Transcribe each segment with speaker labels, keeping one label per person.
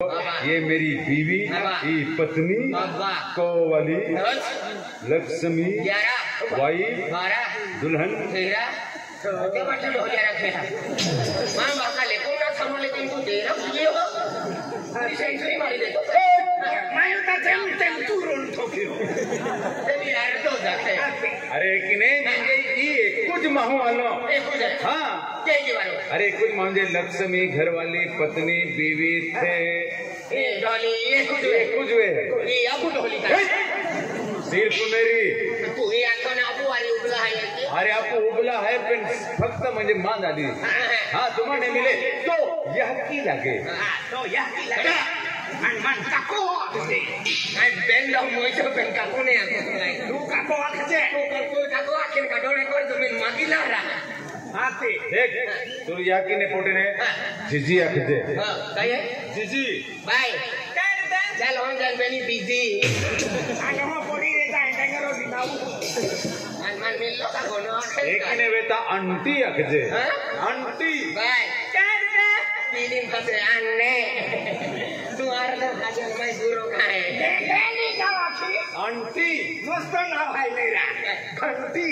Speaker 1: ये मेरी बीवी, ये पत्नी
Speaker 2: बाबा
Speaker 1: को लक्ष्मी
Speaker 2: बारह
Speaker 1: दुल्हन।
Speaker 2: मा बाका लेको ना तू तेरा तुझे हो। अरे सेंचुरी मारी देतो
Speaker 3: मायो ता तेम तेम तू ठोकियो
Speaker 2: ते मी अर्धो जाते
Speaker 1: अरे की नाही? ये कुछ माहू आलो
Speaker 2: एक हो।
Speaker 1: हाँ
Speaker 2: की बारो
Speaker 1: अरे कुछ म्हणजे लक्ष्मी घरवाली पत्नी बीवी थे।
Speaker 2: ए डॉली ये कुछ
Speaker 1: ये कुछ वे
Speaker 2: ये अबू का
Speaker 1: सिर पुनेरी।
Speaker 2: तू हे आता ना अबू वाली उभला आहे
Speaker 1: अरे आपको उबला है पण फक्त म्हणजे मान आली हाँ तुम्हारे मिले। तो यह की लगे?
Speaker 2: हा
Speaker 3: तो या की लगा। मन मन काको आखजे
Speaker 2: काय बेंड ऑफ़ मोइचो बेंड का कोने आहे
Speaker 3: तू काको आखजे
Speaker 2: तू करतो टाको आखिर का डोळे कर तुम्ही मागिला राहा
Speaker 3: हाते
Speaker 1: देख तू या की ने पोटे ने जिजी आखजे
Speaker 2: हा काय आहे
Speaker 1: जिजी
Speaker 2: बाय
Speaker 3: काय रे ते
Speaker 2: चल होऊन जाल बेनी बिझी
Speaker 3: आलो हो पोडी रे जाय टेंगरो दिनाऊ
Speaker 2: मन मन मिळलो का कोण
Speaker 1: एक ने वेता आंटी
Speaker 3: ते
Speaker 2: फिलिंग फसे आणणे तू अर्ध भाजन मै गुरु काय
Speaker 3: गेली गावाची
Speaker 1: आंटी
Speaker 3: मस्त नाव आहे मेरा घंटी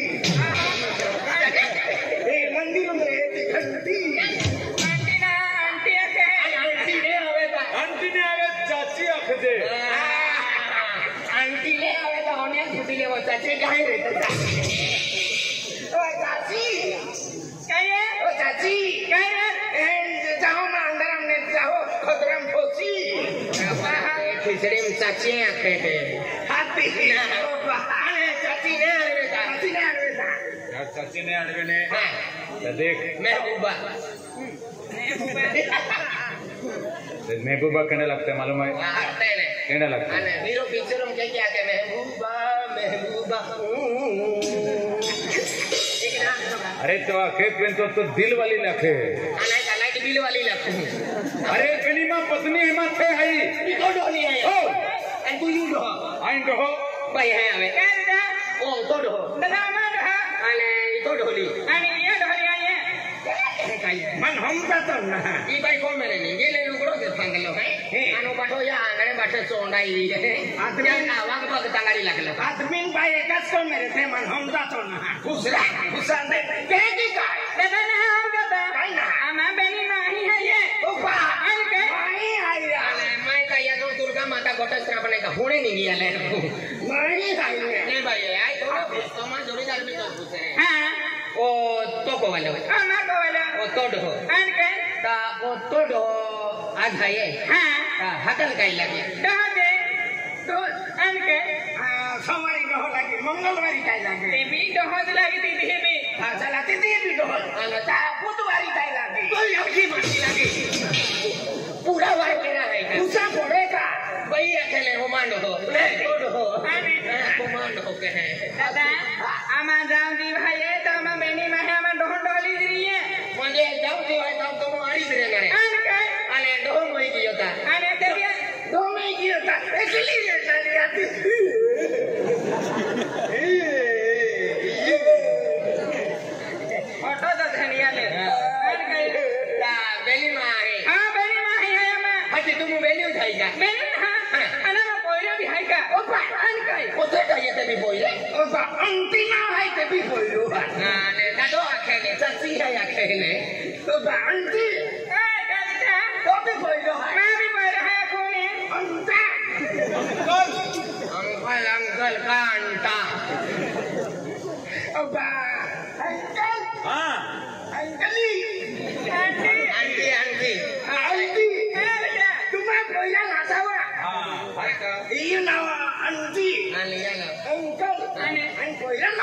Speaker 3: ए मंदिर में घंटी आंटी ना आंटी के
Speaker 2: आंटी रे हवे का
Speaker 1: आंटी ने आवे चाची आखजे
Speaker 2: आंटी ले हवे का होणे फुटीले वचाचे काय रे तसा
Speaker 3: ओ चाची काय है
Speaker 2: ओ चाची
Speaker 3: काय रे ए जाओ ना अंदर हमने जाओ खतरम फोसी
Speaker 2: खिचडी में चाची आखे है।
Speaker 3: हाथी
Speaker 2: अरे चाची ने हवे का
Speaker 3: चाची ने आवे था।
Speaker 1: या चाची ने आडवे ने
Speaker 2: हाँ,
Speaker 1: तो देख।
Speaker 2: महबूबा
Speaker 1: महबूबा कहने लगता है मालूम है?
Speaker 2: ने
Speaker 1: कहने लगता है।
Speaker 2: हीरो पिक्चर में क्या क्या के महबूबा महबूबा तो
Speaker 1: अरे तो आखे पेन तो, तो दिल वाली लखे अरे पेनी माँ पत्नी हिमा थे हई
Speaker 2: ये तो डोली है
Speaker 1: ओ
Speaker 2: एंड तू यू डो
Speaker 1: रहो
Speaker 2: भाई है हमें
Speaker 3: काय रे
Speaker 2: ओ तो डो
Speaker 3: दादा मन हा
Speaker 2: अने ये तो डोली
Speaker 3: आणि ये ढोली आहे मन हम जातो ना
Speaker 2: ये भाई कौन मैंने नहीं ये ले लुगड़ो के फंगलो है अनु बाटो या आंगणे बाटो चोंडाई
Speaker 3: आदमी-
Speaker 2: नावाक बग तंगारी लागलो
Speaker 3: आदमी बाई एकाच कोण मेरे ते मन हम जातो ना
Speaker 2: खुसरा
Speaker 3: खुसा दे
Speaker 2: काय की काय
Speaker 3: दादा ना हम जातो
Speaker 2: काय ना
Speaker 3: आम्हा बेनी नाही है ये
Speaker 2: ओपा
Speaker 3: आणि काय
Speaker 2: माई आई आले माई का या जो दुर्गा माता घटस्त्र अपने का होणे नहीं गया ले
Speaker 3: नाही
Speaker 2: नहीं भाई आई तो तो माँ जोड़ीदार भी तो पूछ रहे
Speaker 3: हा।
Speaker 2: ओ तो को वाले
Speaker 3: आम्हा गोवाला
Speaker 2: ओ तो डो।
Speaker 3: आणि काय
Speaker 2: ता ओ तो डो। आज है?
Speaker 3: हा।
Speaker 2: ता हटल काय लगे।
Speaker 3: दहा दे तो आणि काय सोमवारी डोह लागे मंगळवारी काय लागे। ते बी डोहच लागे ती बी बी। हा चला ते ते बी डोह
Speaker 2: आला
Speaker 3: ता बुधवारी काय लागे।
Speaker 2: तो लड़की मारती लगे। पूरा वार मेरा है
Speaker 3: खुसा पडेगा
Speaker 2: भाई अकेले हो मांडो हो तो डो को मांडो हो के है
Speaker 3: दादा आम्हा जाऊ दी भाई तर आम्हा बेनी माहे आम्हा डोह डोली दिली आहे
Speaker 2: म्हणजे जाऊ दे भाई जाऊ तो मारी दे रे
Speaker 3: आणि काय
Speaker 2: आणि डो मोई की होता
Speaker 3: आणि ते बी
Speaker 2: डो मोई की होता एकली रे सारी आती
Speaker 3: ऑटो तर धनी आणि काय
Speaker 2: ओते का येते मी बोले
Speaker 3: ओबा अंती नाव आहे ते बी बोललो
Speaker 2: आणि दादो अकेले चाची है अकेले
Speaker 3: ओबा अंती काय काय बेटा
Speaker 2: तो भी बोलो है
Speaker 3: मैं भी पोयरा आहे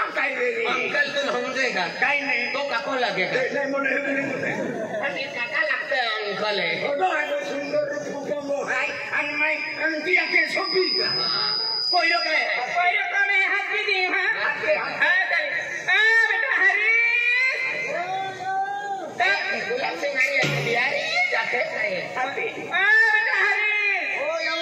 Speaker 2: अंकल तू समजेगा
Speaker 3: काय नाही
Speaker 2: तो काको लगेगा
Speaker 3: नाही म्हणे म्हणे
Speaker 2: आणि काका लागते अंकल है
Speaker 3: ओडो आहे सुंदर रूप आहे आणि माय अंती आके सोपी का
Speaker 2: कोयलो काय है
Speaker 3: पहिलं कमी हात किती हा
Speaker 2: हात के हात.
Speaker 3: हा काय आ बेटा हरी
Speaker 2: गुलाब सिंह नाही आहे बिहारी जाते नाही आहे
Speaker 3: हाती आ बेटा हरी
Speaker 2: ओ येऊ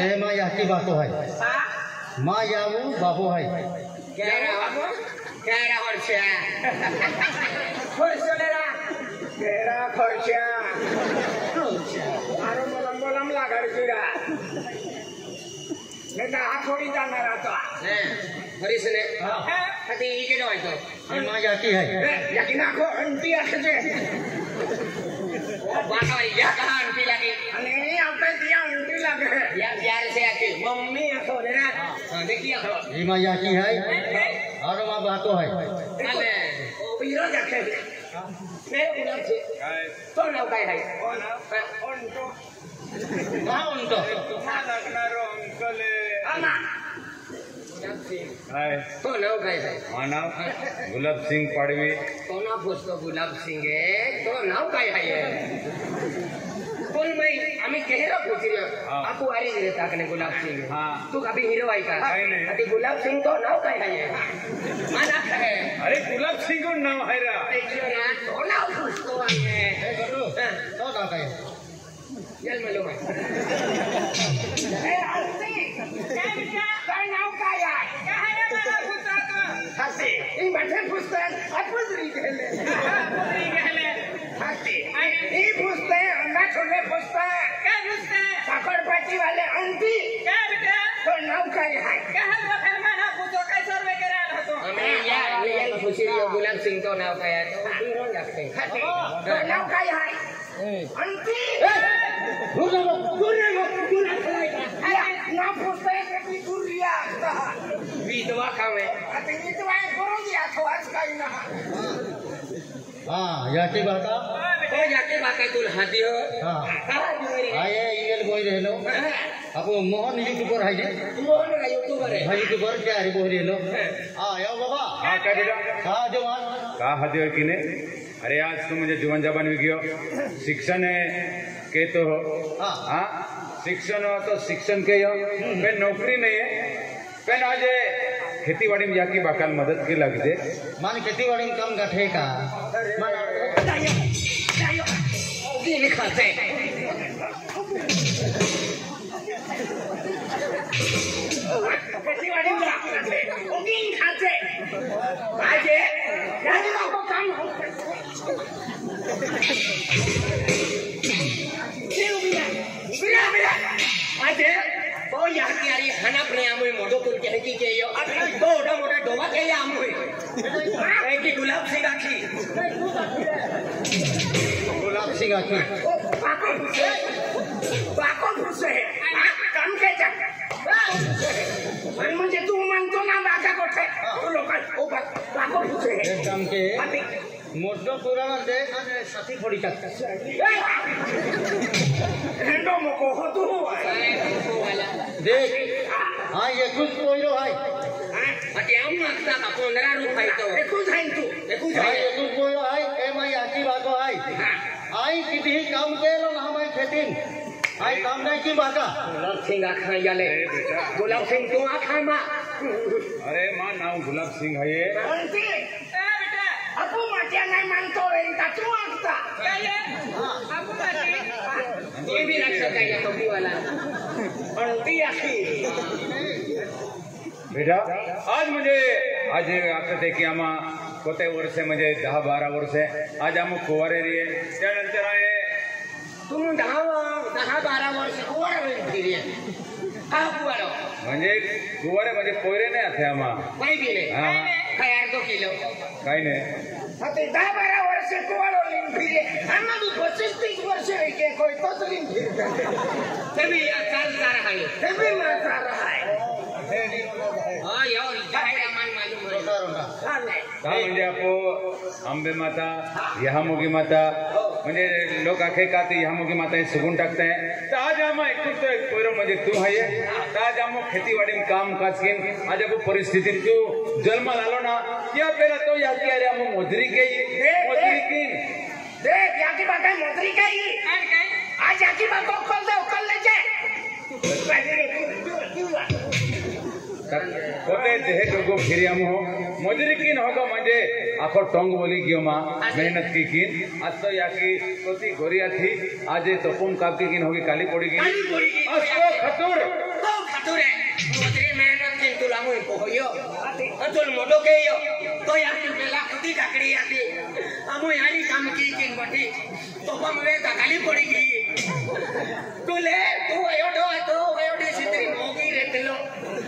Speaker 2: ते
Speaker 4: माँ याची बातो है माँ यावू बाबू है
Speaker 2: केरा केरा वर्षा
Speaker 3: तेरा खर्चा मारो मलम मलम लागायची रा नाही तर हा थोडी जाणार आता
Speaker 2: हरीश ने हाती इकडे व्हायचं
Speaker 4: ये माँ याची है
Speaker 3: याकी नाखो अंती असते
Speaker 2: बाका या कहा आंटी लागी
Speaker 3: आणि आपल्या ती अंती लागे
Speaker 2: या प्यार से आके मम्मी आखो रे ना हाँ, देखिए आखो
Speaker 4: ये माँ याची है और माँ बातो है
Speaker 2: अले
Speaker 3: पिरो जाके
Speaker 2: मेरे गुलाब से तो नाव काय आहे
Speaker 4: कहाँ उनको
Speaker 3: आना
Speaker 1: हाय
Speaker 2: तो नाव काय आहे
Speaker 1: गुलाब सिंग पाडवी।
Speaker 2: तो गुलाब तो नाव काय मी? आम्ही केहरा आपू आरी ताकने गुलाब सिंग
Speaker 1: हा.
Speaker 2: तू कभी हीरो का।
Speaker 1: काय
Speaker 2: गुलाब सिंग तो नाव काय माना
Speaker 1: अरे गुलाब सिंग नाव आहे रा।
Speaker 2: तो नाव हाँ,
Speaker 4: तो का है।
Speaker 2: चल
Speaker 3: ए काय नाव काय हसी ही माझे पुस्तक आपण गेले हसी ही पुस्तक अंगा छोटे पुस्तक। साखरपाटी वाले अंती तो नाव काय आहे
Speaker 2: आम्ही या या खुशीरियो गुलाब सिंग तो नाव काय आहे तो हीरो लागते
Speaker 3: हसी तो नाव काय आहे अंती या, नाव पुस्तक दुर्या
Speaker 2: विधवा कामे
Speaker 3: काही ना
Speaker 4: हाँ
Speaker 2: जाके बाका हो
Speaker 4: हाँ
Speaker 2: कहा जुमेरी
Speaker 4: ईमेल बोल रहे लो अब मोहन यूट्यूबर है
Speaker 2: मोहन का यूट्यूबर है।
Speaker 4: यूट्यूबर क्या है बोल रहे लो हाँ। यो बाबा।
Speaker 1: हा काय बेटा
Speaker 4: हाँ जवान
Speaker 1: का हाती की ने अरे आज तो मुझे जीवन जबान भी गयो शिक्षण है के तो हाँ।
Speaker 4: हाँ?
Speaker 1: शिक्षण हो तो शिक्षण के हो पे नौकरी नहीं है पेन आज खेती बाड़ी में जाके बाकाल मदद की लग दे
Speaker 4: मान खेती बाड़ी में कम गठे का मान
Speaker 2: दिन खाते
Speaker 3: खेतीवाडी खाते नको काम
Speaker 2: આજે તો યાકી આરી ખાના પ્રે આમોય મોઢો તુલ કે હકી કે યો તો ઓડા મોટા ડોવા કે આમોય એ કે ગુલાબ સિંહ આખી
Speaker 4: गुलाब सिंह आखी
Speaker 3: ओ, बाको फुसे बाको फुसे हा, काम केचा आणि म्हणजे तू म्हणतो ना बाका कोठे तू लोक ओ बा- बाको फुसे
Speaker 4: एक काम के
Speaker 1: মধ্য পুরাণে আমি সাথী
Speaker 3: ঘড়ি কাটতেছে দেখ আই একুশ কইল ভাই। আই কিটি
Speaker 2: গোলাপ সিং তো আরে মা নাম গোলাপ
Speaker 3: সিং হাইয়ে।
Speaker 1: बेटा आज मुझे आज आता देखी आम्हा कोते वर्ष से मुझे दह बारा वर्ष है। आज आम्ही कुरे रे त्यानंतर आहे
Speaker 2: दहा दह बारा वर्ष फुवारे हा मज़े
Speaker 1: म्हणजे फुवारे म्हणजे पोयरे हा
Speaker 2: काय अर्ध किलो
Speaker 1: काही नाही
Speaker 3: आता दहा बारा वर्ष कुवाडो लिंग फिरे आम्हाला पच्चीस तीस वर्ष है के कोई तो तो लिंग फिर
Speaker 2: ते भी चालता रहा है
Speaker 3: ते भी माता रहा है
Speaker 2: हाँ यार ज़ाहिर अमान मालूम है
Speaker 3: हाँ नहीं
Speaker 1: का म्हणजे आपो आंबे माता यहामोगी माता म्हणजे लोक आखे का ते यहामोगी माता हे सुगून टाकताय तर आज आम्हा एकूण तो एक पोरं म्हणजे तू तर आज आम्हा खेतीवाडीत काम काज केन आज आपण परिस्थितीत तू जन्माला आलो ना या पेला तो या की अरे आम्हा मोजरी केली मोजरी कीन
Speaker 3: देख याकी बाका मोजरी का ही
Speaker 2: और काय
Speaker 3: आज याकी बाका उकल दे उकल ले जाए
Speaker 1: कोते देहे डोगो फिरी आम हो मोजरी कीन होगा म्हणजे आखो टोंग बोली कियो मा। मेहनत की कीन। आज तो या की कोती गोरिया थी। आज ये तोपुम काप की कीन होगी? काली पड़ी की
Speaker 2: काली पड़ी की।
Speaker 1: असको खतुर।
Speaker 2: तो खातुरे मोदरी मेहनत किन तुला मुई पोयो अतुल मोटो के यो तो यार पेला खुदी काकड़ी आती अमु यानी काम की किन बटी। तो हम वे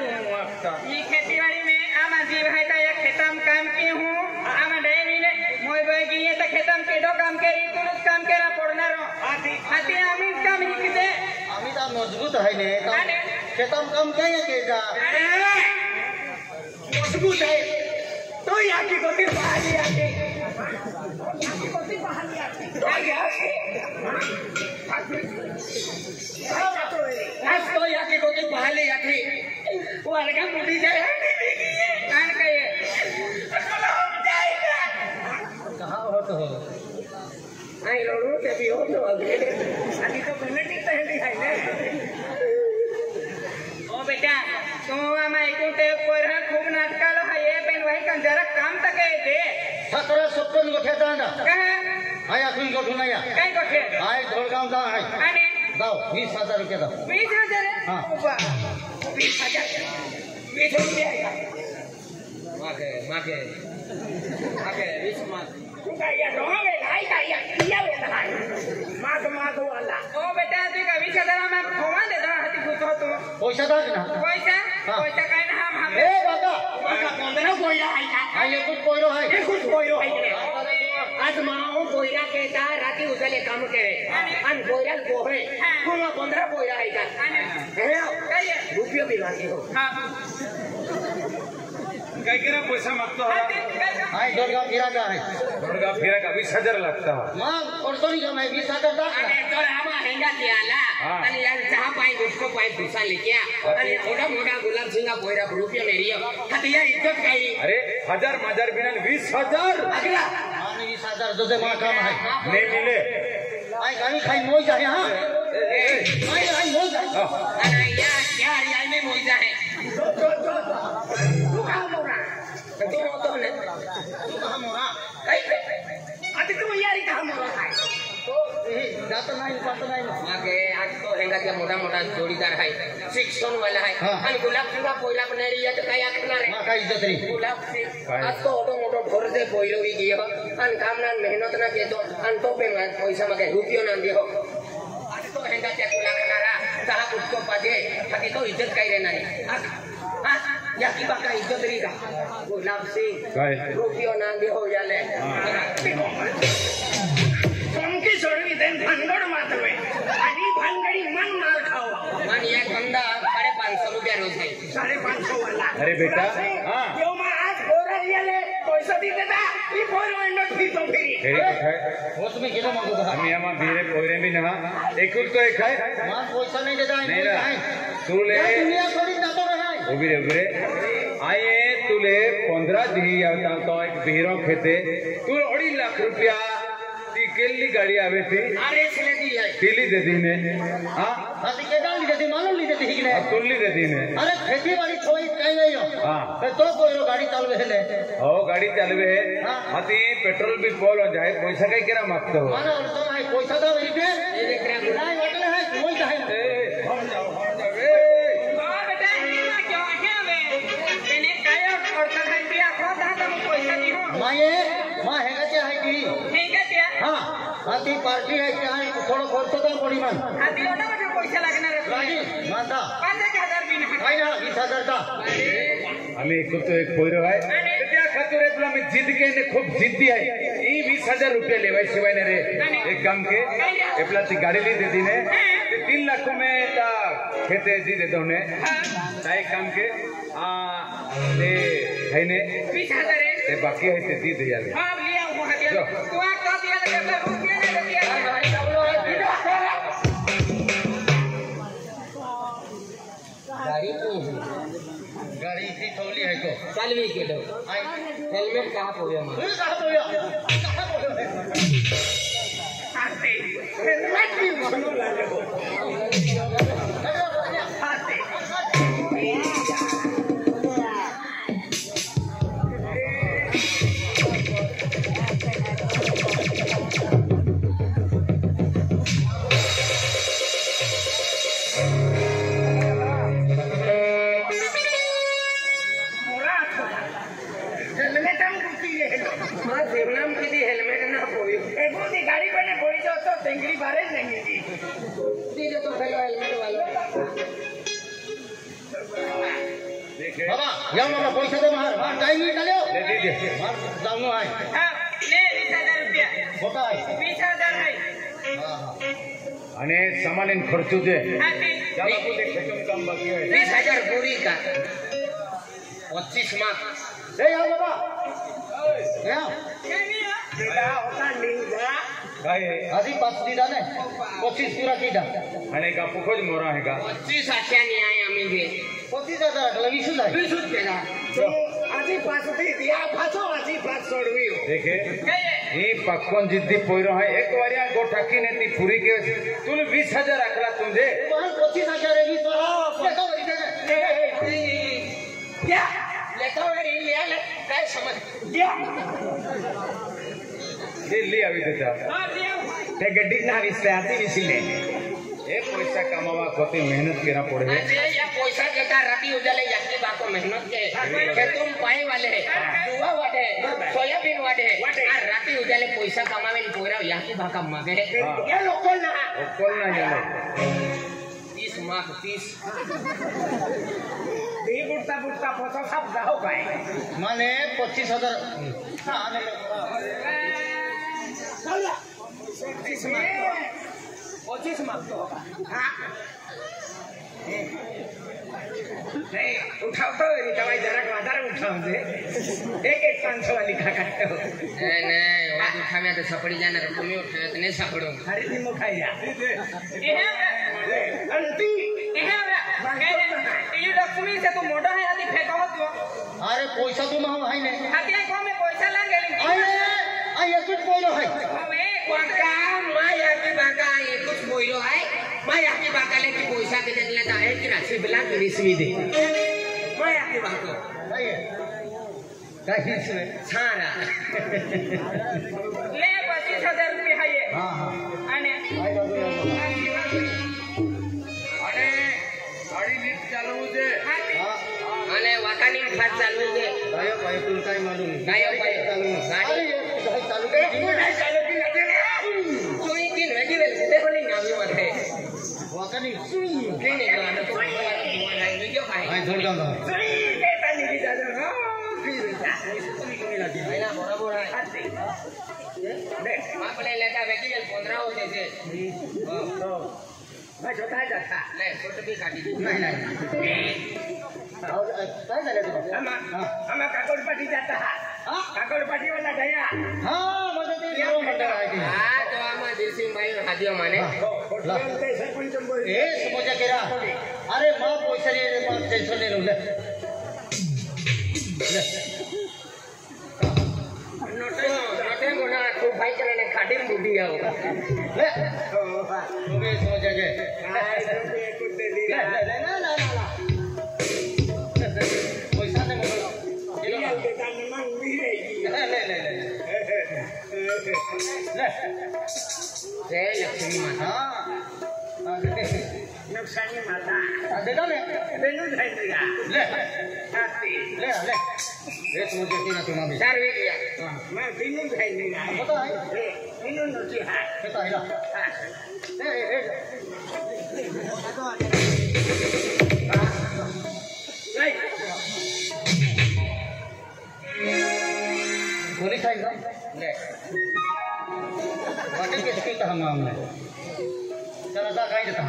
Speaker 1: ओए,
Speaker 5: ओ बेटा में आमा जीव है तो ये खेतम काम की हूँ? आमा डेरी ने मोय बोय की ये तो खेतम केडो काम करी तुरंत काम करा पड़ना रो। हाथी आमी काम ही दे
Speaker 4: आम्ही तर मज़बूत आहे ने
Speaker 5: हा ने.
Speaker 4: शेतम काम काय केजा
Speaker 3: मज़बूत है। तो याकी को भी बहाली आती। याकी को भी बहाली आती आगे आगे
Speaker 2: आज तो याके को तो पहले याके वो मुड़ी जाए
Speaker 5: कान का ये।
Speaker 4: कहाँ हो तो?
Speaker 2: आई लोगों से भी हो तो अभी।
Speaker 3: अभी तो मिनट ही पहले है ना।
Speaker 5: ओ बेटा तू आमा एकूण ते पोर खूब नाटकालो है ये पेन वही kan जरा काम तक आहे ते
Speaker 4: सतरा सत्तर गोठ्या जाणा
Speaker 5: काय
Speaker 4: हाय आपण गोठू नाही या।
Speaker 5: काय गोठे?
Speaker 4: हाय धोळगाव जा हाय।
Speaker 5: आणि
Speaker 4: जाओ वीस हज़ार रुपये जाओ
Speaker 5: वीस हज़ार
Speaker 4: हा.
Speaker 5: उभा.
Speaker 3: बीस हज़ार बीस रुपये
Speaker 2: मागे मागे मागे बीच माग
Speaker 3: तू काय या डोंगे लाई काय या किया वेला माग माग वाला
Speaker 5: ओ बेटा तू का वीस हज़ार आम्हा खोवा दे दहा हाती गुतो तू
Speaker 4: पैसा टाक ना
Speaker 5: पैसा
Speaker 4: हा.
Speaker 5: पैसा काय ना हम हम
Speaker 4: ए बाबा
Speaker 3: मागा पंद्रह कोयला है का
Speaker 4: हाय एकूच कोयरो हाय
Speaker 3: ये कुछ कोयो है के
Speaker 2: आज माओ कोयरा कहता राती उजले काम करे। अन कोयरा गोहे कुमा पंद्रह कोयरा है का हे। रुपये भी मांगे हो।
Speaker 5: हा।
Speaker 1: काय करा पैसा मागतो
Speaker 5: हा,
Speaker 1: हा
Speaker 5: ते काय का?
Speaker 4: हाय धोळगाव फिरायचा
Speaker 1: फिरा का वीस हज़ार लागता हा।
Speaker 4: मग अडचणी का नाही वीस हज़ार टाक
Speaker 2: अरे तो आमा हेंगा कियाला
Speaker 1: हा.
Speaker 2: आणि यार चहा पाई उसको पाई भूसा लेके आ आणि मोठा मोठा गुलाब सिंगा कोयरा रुपये मेरी हतिया इज़्ज़त काही
Speaker 1: अरे हज़ार हज़ार बिना वीस हज़ार।
Speaker 2: अगला।
Speaker 4: वीस हज़ार जो मला काम आहे
Speaker 1: नाही मिले।
Speaker 4: हाय गावी खाई मोज आहे हा हाय हाय मोज आहे
Speaker 1: हा.
Speaker 2: आणि या या या में मोइजा है।
Speaker 3: तू कहाँ मोरा?
Speaker 2: तो तो ने
Speaker 4: तू कहा मोरा?
Speaker 2: काही
Speaker 3: अभी तू यारी कहाँ मोरा है?
Speaker 4: जात नाही जात नाही
Speaker 2: मागे आज तो हेंगा त्या मोठा मोठा जोडीदार आहे शिक्षण वाला आहे. आणि गुलाब सिंगा पहिला पण नाही येत काय ऐकणार आहे.
Speaker 4: काय इज़्ज़त रे
Speaker 2: गुलाब आज तो मोठो मोठो भर दे पहिलो ही गियो आणि काम ना मेहनत ना केतो आणि तो पे पैसा मागे रुपयो ना दियो आज तो हेंगा गुलाब सहा बाकी तो इज़्ज़त नाही. बाका इज़्ज़त का? गुलाब रुपयो ना याले.
Speaker 1: अरे बेटा, हाँ.
Speaker 3: यो मा आज बोरा रियाले पैसा दी देता ई बोर वेंडो थी तो फिरी
Speaker 1: हेरी काय
Speaker 4: हो तुम्ही किलो मागू का
Speaker 1: आम्ही आम्हा बिरे पोयरे बी ना एकूण तो एक आहे
Speaker 4: मा पैसा नाही देता
Speaker 1: नाही
Speaker 4: मोज
Speaker 1: ना
Speaker 4: आहे
Speaker 1: तुले
Speaker 4: या दुनिया सोडून जातो रे हाय
Speaker 1: उभी रे उभी रे आए तुले पंधरा दी आवता तो एक बिरो खेते तू अढी लाख रुपया ती केली गाड़ी आवे थी
Speaker 2: अरे इसने दी है
Speaker 1: पीली दे दी ने हाँ
Speaker 4: हाथी के डाल ली थी मालूम ली थी ने
Speaker 1: और ली दे दी ने
Speaker 4: अरे खेती बाड़ी छोई काई नहीं हो.
Speaker 1: हाँ.
Speaker 4: तो कोई गाड़ी चल रहे ले.
Speaker 1: हो गाड़ी चलवे है.
Speaker 4: हाँ।
Speaker 1: अति पेट्रोल भी पोल हो जाए पैसा कहीं केरा मागते हो
Speaker 4: माना तो नहीं पैसा दो रे पे
Speaker 2: ये देख रहे हैं
Speaker 4: हाथी पार्टी है क्या है थोड़ा खर्च तो पड़ी मन
Speaker 5: हाथी ओटा बेटा पैसा लगना रे
Speaker 4: राज़ी मानता
Speaker 5: पाँच एक हज़ार भी नहीं।
Speaker 4: आई ना बीस हज़ार का।
Speaker 1: आम्ही एकूण एक आहे तर त्या खातीर आपला आम्ही जिद केले खूप जिद्दी आहे ही। हज़ार रुपये लेवाय शिवाय ने रे एक काम के। आपला ती गाडी ली देती ने। ते तीन लाख में ता खेते जी देतो ने ता एक काम के आ ते है ने।
Speaker 5: बीस हज़ार है।
Speaker 1: ते बाकी है ते दी दे याले
Speaker 5: हाँ लिया वो हटिया
Speaker 1: जो।
Speaker 5: तू आ का दिया लगे
Speaker 2: चल भी के दो हेलमेट कहाँ पे हुआ
Speaker 4: फिर कहाँ पे या कहाँ पे या
Speaker 5: हाथी हेलमेट भी मनो लागे हेलमेट ते
Speaker 1: आहे
Speaker 2: बीस हज़ार पूरी का। पच्चीस मार्क?
Speaker 4: आधी पाच दिला ने पच्चीस पूरा कीडा
Speaker 1: आणि का पुखोज मोरा आहे का?
Speaker 2: पच्चीस आख्या नहीं आए हमें भी
Speaker 4: पच्चीस हज़ार लगी सुन है।
Speaker 2: बीस रुपये
Speaker 5: आधी पास दी दिया पासो आधी पास छोड़वी हो।
Speaker 1: देखे ही पक्कन जिद्दी पोयरो आहे एक वारिया गोठाकी ने ती पुरी के तुला वीस हज़ार आखला तुझे
Speaker 4: वहाँ पच्चीस हज़ार है बीस दे
Speaker 5: क्या?
Speaker 2: लेता हुआ री लिया ले। काय समझ?
Speaker 5: क्या?
Speaker 1: दिल्ली आवी त्याच्या
Speaker 5: हाँ दिया
Speaker 1: ते गड्डीत ना विसले आती विसले हे पैसा कमावा कोती मेहनत केना पड़े।
Speaker 2: अरे या पैसा राती उजाले याकी बाको मेहनत के के तुम पाए वाले दुआ वाटे सोयाबीन वाटे और राती उजाले पैसा कमावे पोरा याकी बाका मगे
Speaker 1: हाँ।
Speaker 2: ये लोग ना।
Speaker 1: कोण नाही जाणे
Speaker 2: तीस मार्क तीस।
Speaker 5: दी बुटता बुटता पसो सब जाओ काय
Speaker 4: माने पच्चीस हज़ार। हाँ, आने
Speaker 5: पच्चीस मार्क पच्चीस मार्क तो होगा। हाँ। नहीं उठाओ तो नहीं दवाई जरा के उठाओ दे एक एक पाँच सौ वाली खा खाते हो
Speaker 2: नहीं नहीं वाद उठावे तो सपड़ी जाने तो तुम्हें उठावे तो नहीं सपड़ो
Speaker 5: हरी नींबू खाई जा अंती ये लक्ष्मी से तो मोटा है आदि फेंका हो तो
Speaker 4: अरे पैसा तुम हम है नहीं
Speaker 5: हाथी को में पैसा लगे
Speaker 4: आए ये कुछ बोलो है
Speaker 5: हमें
Speaker 2: वाका माया की बाका ये कुछ बोलो है मैं याकी बाकाले की पैसा के देखले ताहे कि राशि बिला की रिसवी दे। मैं याकी बाको
Speaker 4: सही है। कहीं से
Speaker 2: सारा
Speaker 5: ले पच्चीस हज़ार रुपये है ये।
Speaker 4: हाँ हाँ। अने
Speaker 1: अने गाड़ी नीट
Speaker 5: चालू
Speaker 4: मुझे
Speaker 2: अने वाकानी खात चालू मुझे
Speaker 4: भाई भाई तुम कहीं मालूम
Speaker 2: नहीं। भाई
Speaker 4: चालू
Speaker 2: गाड़ी
Speaker 4: तो चालू गाड़ी चालू की
Speaker 2: लगे ना तो ये किन वेजी वेल से
Speaker 4: बोलेंगे
Speaker 2: आगे बढ़े wakani kini mana tu mana ini jauh
Speaker 4: kai ai thol
Speaker 5: dong sri beta ni kita
Speaker 2: dong sri beta
Speaker 5: sri
Speaker 2: kini lagi ai na bora bora वहाँ पर लेता बैठी गल पंद्रह हो जैसे
Speaker 5: मैं छोटा है जाता
Speaker 2: नहीं छोटे भी खाटी
Speaker 4: नहीं नहीं और कहाँ चले तुम
Speaker 5: हम हम काकोड़ पटी जाता काकोड़ पटी वाला गया
Speaker 4: हाँ
Speaker 2: मदद ये मंडल आ गया सिंह
Speaker 4: भाई
Speaker 5: हादिया माने
Speaker 4: ए समझा केरा। अरे, माँ पैसा रे माँ टेंशन ले लो। ले।
Speaker 2: नोटे नोटे गोना तू भाई चले ने खाटी में बुढ़ी आओ
Speaker 4: ले तुम्हें समझा के ना ना ना ना। पैसा दे मगर ये लोग बेटा नमन भी
Speaker 2: रहेगी ले ले।
Speaker 4: ले। ले। दे
Speaker 3: नुकसानी माता
Speaker 4: हाँ, दे दो ले
Speaker 3: बेनु धैर्य
Speaker 4: ले
Speaker 3: हाथी
Speaker 4: ले ले ले तुम कहती ना तुम अभी
Speaker 2: चार वे गया
Speaker 3: मैं बिनु धैर्य
Speaker 4: बता है
Speaker 3: बिनु नुची है
Speaker 4: बता है ना ए ए ए गोली खाई ना
Speaker 2: ले
Speaker 4: वाटे के स्किल का हम हमने चला दा खाई देता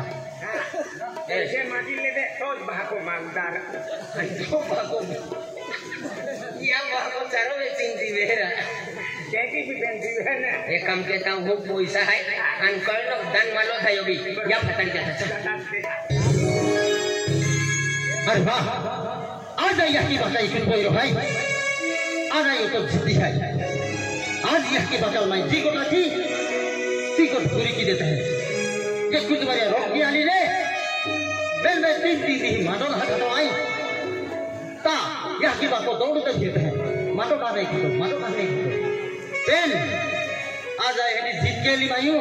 Speaker 3: ऐसे माटी ले दे तो भाको मालदार
Speaker 4: तो भागो
Speaker 2: या बाबू चारों में तीन दी बेरा
Speaker 3: जैसी भी पेंसी है ना
Speaker 2: एक काम कहता हूँ पैसा है अंकल लोग दान वालो था योगी या पता नहीं क्या था
Speaker 4: अरे वाह आज यह की बात है कोई रो भाई आज ये तो जिद्दी है आज यह की बात मैं जी को रखी ती को पूरी की देता है। ये कुछ बारे रोक की आली रे। बेल बेल तीन तीन ही मानो ना हटो आई ता, यह की बात को दौड़ते फिरते हैं। मानो ना नहीं खतो मानो ना नहीं खतो बेल आज आए हेडी जीत के लिए मायू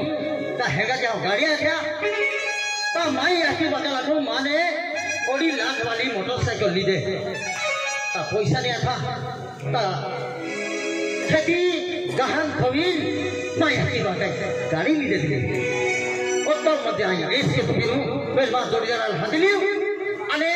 Speaker 4: ता हेगा क्या, गाड़ियाँ क्या? ता माई यह की बात लाखों माने, बड़ी लाख वाली मोटरसाइकिल ली दे। ता पैसा दिया था। ता खेती गहन खवीन माई यह की गाड़ी ली दे दिए उत्तर मध्य आया इसके फिर फिर बात जोड़ी जरा हंस लियो अने